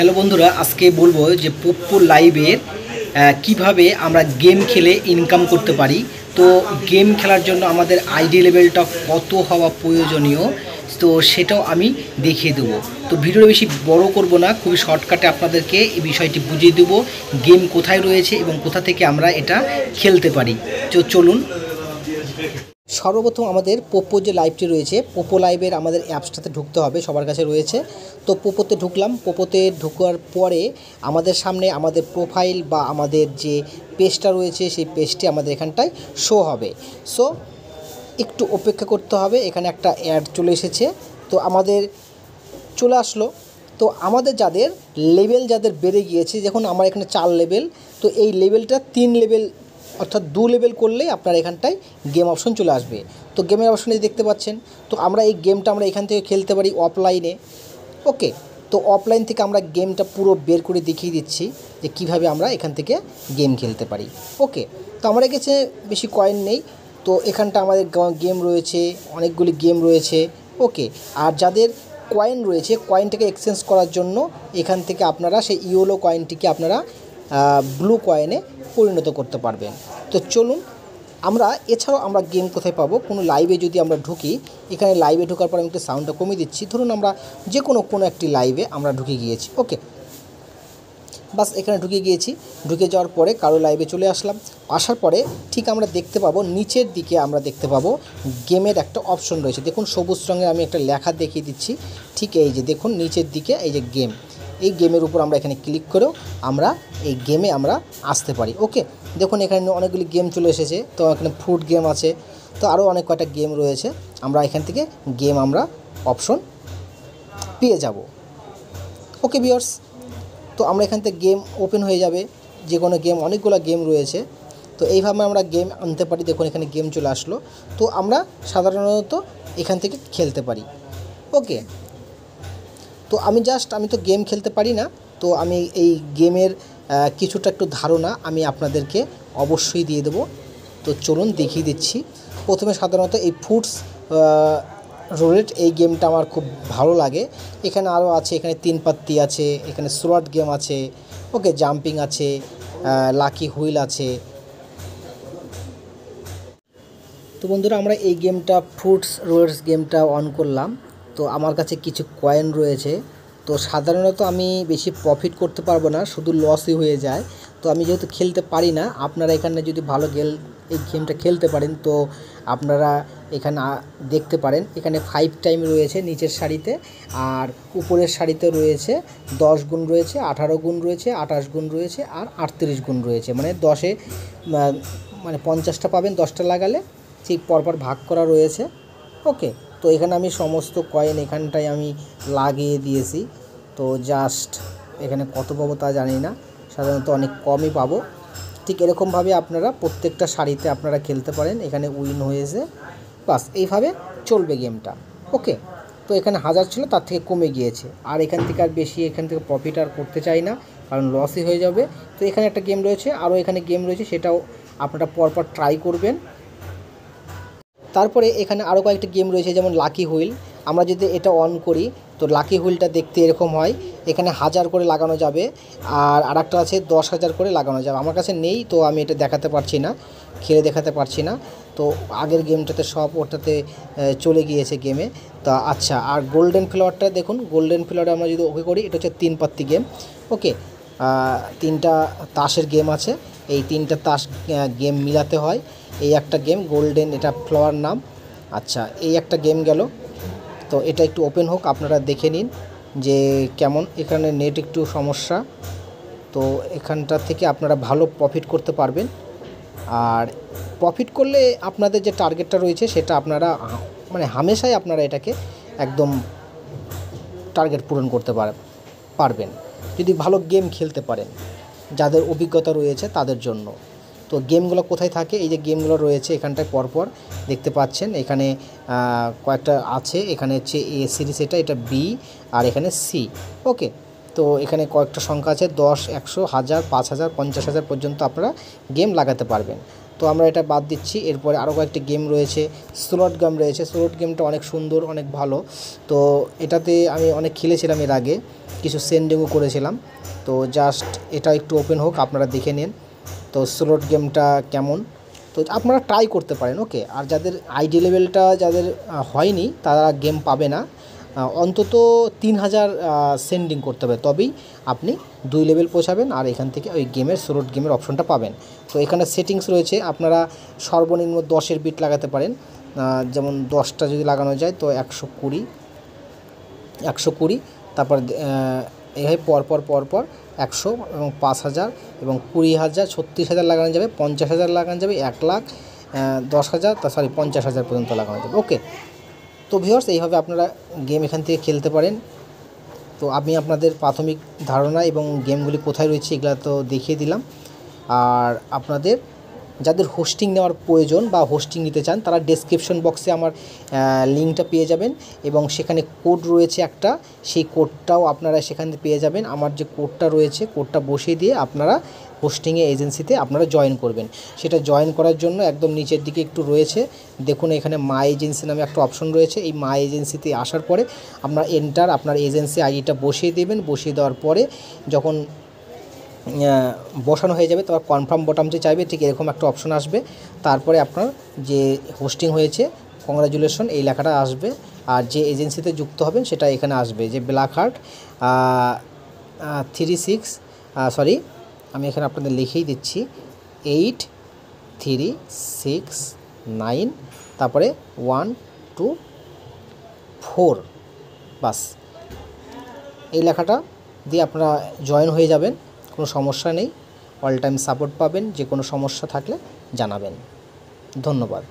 Hello বন্ধুরা, আজকে বলব যে পোপ্পো লাইভের কীভাবে আমরা গেম খেলে ইনকাম করতে পারি। তো গেম খেলার জন্য আমাদের আইডি লেভেলটা কত হওয়া প্রয়োজনীয়, তো সেটাও আমি দেখিয়ে দেবো। তো ভিডিওটা বেশি বড় করব না, খুবই শর্টকাটে আপনাদেরকে এই বিষয়টি বুঝিয়ে দেবো গেম কোথায় রয়েছে এবং কোথা থেকে আমরা এটা খেলতে পারি। তো চলুন। সর্বপ্রথম আমাদের পোপো যে লাইভটি রয়েছে পোপো লাইভের আমাদের অ্যাপসটাতে ঢুকতে হবে, সবার কাছে রয়েছে। তো পোপোতে ঢুকলাম পোপোতে ঢুকার পরে আমাদের সামনে আমাদের প্রোফাইল বা আমাদের যে পেজটা রয়েছে, সেই পেজটি আমাদের এখানটায় শো হবে। সো একটু অপেক্ষা করতে হবে, এখানে একটা অ্যাড চলে এসেছে। তো আমাদের চলে আসলো। তো আমাদের যাদের লেভেল যাদের বেড়ে গিয়েছে যখন আমার এখানে চার লেভেল তো এই লেভেলটা তিন লেভেল অর্থাৎ দু লেভেল করলেই আপনার এখানটায় গেম অপশন চলে আসবে। তো গেমের অপশনে দেখতে পাচ্ছেন, তো আমরা এই গেমটা আমরা এখান থেকে খেলতে পারি অফলাইনে ওকে তো অফলাইন থেকে আমরা গেমটা পুরো বের করে দেখিয়ে দিচ্ছি যে কীভাবে আমরা এখান থেকে গেম খেলতে পারি। ওকে তো আমার কাছে বেশি কয়েন নেই। তো এখানটা আমাদের গেম রয়েছে, অনেকগুলি গেম রয়েছে। ওকে আর যাদের কয়েন রয়েছে কয়েনটাকে এক্সচেঞ্জ করার জন্য এখান থেকে আপনারা সেই ইওলো কয়েনটিকে আপনারা ব্লু কয়েনে পরিণত করতে পারবেন। তো চলুন, আমরা এছাড়াও আমরা গেম কোথায় পাবো? কোনো লাইভে যদি আমরা ঢুকি, এখানে লাইভে ঢোকার পর আমি একটু সাউন্ডটা কমিয়ে দিচ্ছি। ধরুন আমরা যে কোনো কোনো একটি লাইভে আমরা ঢুকে গিয়েছি। ওকে বাস, এখানে ঢুকে গিয়েছি। ঢুকে যাওয়ার পরে কারও লাইভে চলে আসলাম। আসার পরে ঠিক আমরা দেখতে পাবো, নিচের দিকে আমরা দেখতে পাবো গেমের একটা অপশন রয়েছে। দেখুন, সবুজ রঙের আমি একটা লেখা দেখিয়ে দিচ্ছি। ঠিক এই যে, দেখুন, নিচের দিকে এই যে গেম এই গেমের উপর আমরা এখানে ক্লিক করেও আমরা এই গেমে আমরা আসতে পারি। ওকে, দেখুন এখানে অনেকগুলি গেম চলে এসেছে। তো এখানে ফুড গেম আছে। তো আরও অনেক কয়টা গেম রয়েছে। আমরা এখান থেকে গেম আমরা অপশন পেয়ে যাব। ওকে বিয়ার্স তো আমরা এখান থেকে গেম ওপেন হয়ে যাবে। যে কোনো গেম, অনেকগুলো গেম রয়েছে। তো এইভাবে আমরা গেম আনতে পারি। দেখুন এখানে গেম চলে আসলো। তো আমরা সাধারণত এখান থেকে খেলতে পারি। ওকে তো আমি জাস্ট আমি তো গেম খেলতে পারি না, তো আমি এই গেমের কিছুটা একটু ধারণা আমি আপনাদেরকে অবশ্যই দিয়ে দেবো। তো চলুন দেখিয়ে দিচ্ছি। প্রথমে সাধারণত এই ফুডস রোলেট এই গেমটা আমার খুব ভালো লাগে। এখানে আরও আছে, এখানে তিন পাত্তি আছে, এখানে স্লট গেম আছে, ওকে জাম্পিং আছে লাকি হুইল আছে। তো বন্ধুরা, আমরা এই গেমটা ফ্রুটস রোলস গেমটা অন করলাম। তো আমার কাছে কিছু কয়েন রয়েছে। তো সাধারণত আমি বেশি প্রফিট করতে পারব না, শুধু লসই হয়ে যায়। তো আমি যেহেতু খেলতে পারি না, আপনারা এখানে যদি ভালো গেল এই গেমটা খেলতে পারেন, তো আপনারা এখানে দেখতে পারেন। এখানে ফাইভ টাইম রয়েছে নিচের সারিতে, আর উপরের সারিতে রয়েছে দশ গুণ রয়েছে, আঠারো গুণ রয়েছে, আঠাশ গুণ রয়েছে, আর আটত্রিশ গুণ রয়েছে। মানে দশে মানে পঞ্চাশটা পাবেন দশটা লাগালে, ঠিক পরপর ভাগ করা রয়েছে। ওকে তো এখানে আমি সমস্ত কয়েন এখানটায় আমি লাগিয়ে দিয়েছি। তো জাস্ট এখানে কত পাবো তা জানি না। সাধারণত অনেক কমই পাবো। ঠিক এরকমভাবে আপনারা প্রত্যেকটা শাড়িতে আপনারা খেলতে পারেন। এখানে উইন হয়েছে। বাস, এইভাবে চলবে গেমটা ওকে তো এখানে হাজার ছিল, তার থেকে কমে গিয়েছে। আর এখান থেকে আর বেশি, এখান থেকে প্রফিট আর করতে চাই না, কারণ লসই হয়ে যাবে। তো এখানে একটা গেম রয়েছে, আরও এখানে গেম রয়েছে, সেটাও আপনারা পরপর ট্রাই করবেন। তারপরে এখানে আরও কয়েকটি গেম রয়েছে, যেমন লাকি হুইল আমরা যদি এটা অন করি, তো লাকি হুইলটা দেখতে এরকম হয়। এখানে হাজার করে লাগানো যাবে, আর আরেকটা আছে, দশ হাজার করে লাগানো যাবে। আমার কাছে নেই, তো আমি এটা দেখাতে পারছি না, খেলে দেখাতে পারছি না। তো আগের গেমটাতে সব ওটাতে চলে গিয়েছে গেমে তা আচ্ছা আর গোল্ডেন ফ্লাওয়ারটা দেখুন। গোল্ডেন ফ্লাওয়ার আমরা যদি ওকে করি, এটা হচ্ছে তিন পাত্তি গেম ওকে তিনটা তাসের গেম আছে। এই তিনটা তাস গেম মিলাতে হয়। এই একটা গেম গোল্ডেন এটা ফ্লাওয়ার নাম। আচ্ছা এই একটা গেম গেল। তো এটা একটু ওপেন হোক, আপনারা দেখে নিন যে কেমন। এখানে নেট একটু সমস্যা। তো এখানটা থেকে আপনারা ভালো প্রফিট করতে পারবেন। আর প্রফিট করলে আপনাদের যে টার্গেটটা রয়েছে, সেটা আপনারা মানে হামেশাই আপনারা এটাকে একদম টার্গেট পূরণ করতে পার, পারবেন। যদি ভালো গেম খেলতে পারেন। যাদের অভিজ্ঞতা রয়েছে তাদের জন্য। তো গেমগুলো কোথায় থাকে? এই যে গেমগুলো রয়েছে এখানটায় পরপর দেখতে পাচ্ছেন। এখানে কয়েকটা আছে। এখানে হচ্ছে এ সিরিজ এটা এটা বি আর এখানে সি। ওকে, তো এখানে কয়েকটা সংখ্যা আছে। দশ, একশো, হাজার, পাঁচ হাজার, পঞ্চাশ হাজার পর্যন্ত আপনারা গেম লাগাতে পারবেন। তো আমরা এটা বাদ দিচ্ছি। এরপরে আরও কয়েকটি গেম রয়েছে। স্লট গেম রয়েছে। স্লট গেমটা অনেক সুন্দর, অনেক ভালো। তো এটাতে আমি অনেক খেলেছিলাম এর আগে। কিছু সেন্ডিংও করেছিলাম। তো জাস্ট এটা একটু ওপেন হোক, আপনারা দেখে নিন। তো স্লোট গেমটা কেমন? তো আপনারা ট্রাই করতে পারেন ওকে আর যাদের আইডি লেভেলটা যাদের হয়নি, তারা গেম পাবে না। অন্তত তিন হাজার সেন্ডিং করতে হবে। তবেই আপনি দুই লেভেল পৌঁছাবেন আর এখান থেকে ওই গেমের স্লোট গেমের অপশনটা পাবেন। তো এখানে সেটিংস রয়েছে। আপনারা সর্বনিম্ন দশের বিট লাগাতে পারেন। যেমন দশটা যদি লাগানো যায়, তো একশো কুড়ি একশো কুড়ি, তারপর এইভাবে পরপর পরপর একশো এবং পাঁচ হাজার এবং কুড়ি হাজার, ছত্রিশ হাজার লাগানো যাবে, পঞ্চাশ হাজার লাগানো যাবে, এক লাখ দশ হাজার, তা সরি পঞ্চাশ হাজার পর্যন্ত লাগানো যাবে। ওকে তো ভিওর্স এইভাবে আপনারা গেম এখান থেকে খেলতে পারেন। তো আমি আপনাদের প্রাথমিক ধারণা এবং গেমগুলি কোথায় রয়েছে এগুলো তো দেখিয়ে দিলাম। আর আপনাদের যাদের হোস্টিং নেওয়ার প্রয়োজন বা হোস্টিং নিতে চান, তারা ডেসক্রিপশন বক্সে আমার লিঙ্কটা পেয়ে যাবেন এবং সেখানে কোড রয়েছে একটা, সেই কোডটাও আপনারা সেখানে পেয়ে যাবেন। আমার যে কোডটা রয়েছে কোডটা বসিয়ে দিয়ে আপনারা হোস্টিংয়ে এজেন্সিতে আপনারা জয়েন করবেন। সেটা জয়েন করার জন্য একদম নিচের দিকে একটু রয়েছে। দেখুন, এখানে মাই এজেন্সি নামে একটা অপশন রয়েছে। এই মাই এজেন্সিতে আসার পরে আপনার এন্টার আপনার এজেন্সি আইডিটা বসিয়ে দেবেন। বসিয়ে দেওয়ার পরে যখন বসানো হয়ে যাবে তারপর কনফার্ম বটাম যে চাইবে, ঠিক এরকম একটা অপশন আসবে। তারপরে আপনার যে হোস্টিং হয়েছে কংগ্রাচুলেশন এই লেখাটা আসবে। আর যে এজেন্সিতে যুক্ত হবেন, সেটা এখানে আসবে। যে black heart three six sorry আমি এখানে আপনাদের লিখেই দিচ্ছি। এইট থ্রি সিক্স নাইন তারপরে ওয়ান টু ফোর বাস। এই লেখাটা দিয়ে আপনারা জয়েন হয়ে যাবেন। কোনো সমস্যা নেই। অল টাইম সাপোর্ট পাবেন যে কোনো সমস্যা থাকলে জানাবেন। ধন্যবাদ।